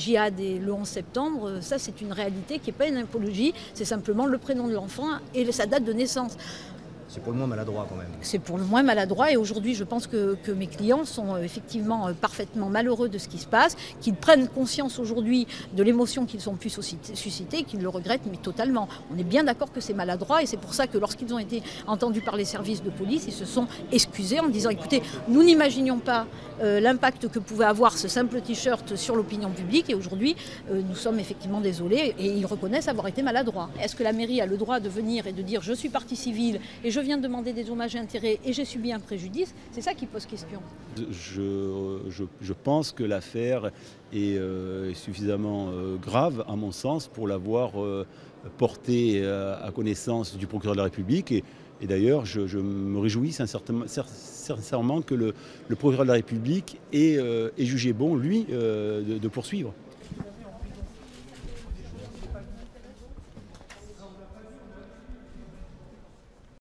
djihad et le 11 septembre, ça c'est une réalité qui n'est pas une apologie, c'est simplement le prénom de l'enfant et sa date de naissance. C'est pour le moins maladroit quand même. C'est pour le moins maladroit et aujourd'hui je pense que, mes clients sont euh, effectivement euh, parfaitement malheureux de ce qui se passe, qu'ils prennent conscience aujourd'hui de l'émotion qu'ils ont pu susciter, qu'ils le regrettent mais totalement. On est bien d'accord que c'est maladroit et c'est pour ça que lorsqu'ils ont été entendus par les services de police, ils se sont excusés en disant écoutez, nous n'imaginions pas euh, l'impact que pouvait avoir ce simple t-shirt sur l'opinion publique et aujourd'hui nous sommes effectivement désolés et ils reconnaissent avoir été maladroits. Est-ce que la mairie a le droit de venir et de dire je suis partie civile et je viens de demander des hommages et intérêts et j'ai subi un préjudice, c'est ça qui pose question. Je, pense que l'affaire est euh, suffisamment euh, grave, à mon sens, pour l'avoir euh, portée à connaissance du procureur de la République. Et, d'ailleurs, je, me réjouis sincèrement, que le, procureur de la République ait, jugé bon, lui, de poursuivre.